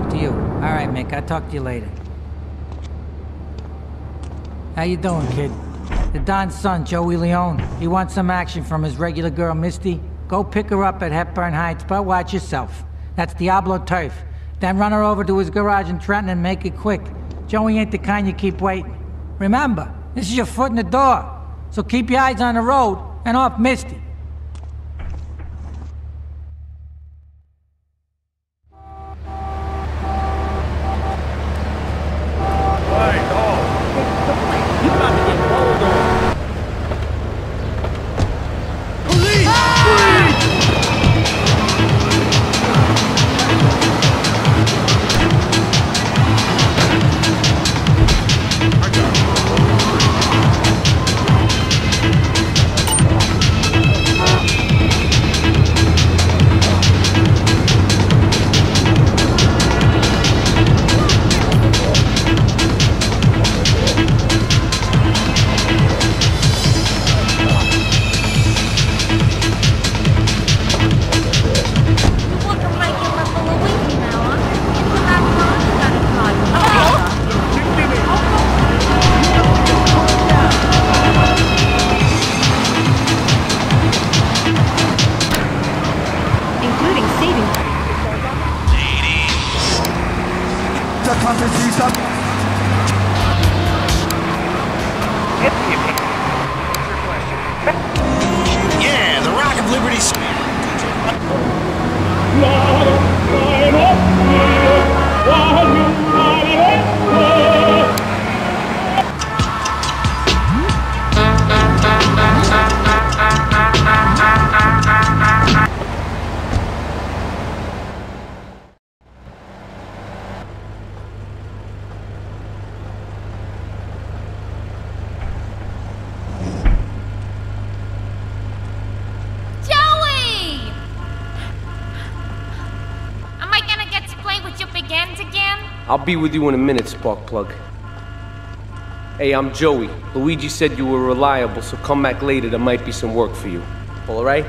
talk to you. All right, Mick, I'll talk to you later. How you doing, kid? The Don's son, Joey Leone. He wants some action from his regular girl, Misty. Go pick her up at Hepburn Heights, but watch yourself. That's Diablo Turf. Then run her over to his garage in Trenton and make it quick. Joey ain't the kind you keep waiting. Remember, this is your foot in the door. So keep your eyes on the road and off Misty. Yeah, the Rock of Liberty. Again? I'll be with you in a minute, Sparkplug. Hey, I'm Joey. Luigi said you were reliable, so come back later. There might be some work for you. All right?